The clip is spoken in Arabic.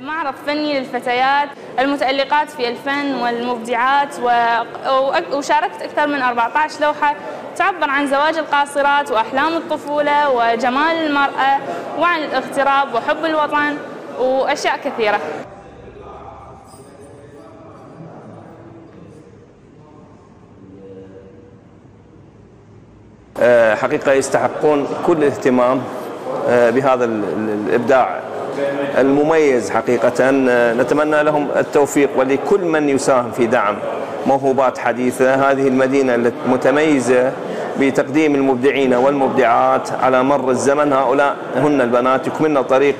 معرض فني للفتيات المتألقات في الفن والمبدعات وشاركت أكثر من 14 لوحة تعبر عن زواج القاصرات وأحلام الطفولة وجمال المرأة وعن الاغتراب وحب الوطن وأشياء كثيرة. آه، حقيقة يستحقون كل الاهتمام آه، بهذا الإبداع. المميز حقيقة نتمنى لهم التوفيق ولكل من يساهم في دعم موهوبات حديثة. هذه المدينة المتميزة بتقديم المبدعين والمبدعات على مر الزمن. هؤلاء هن البنات يكملن طريق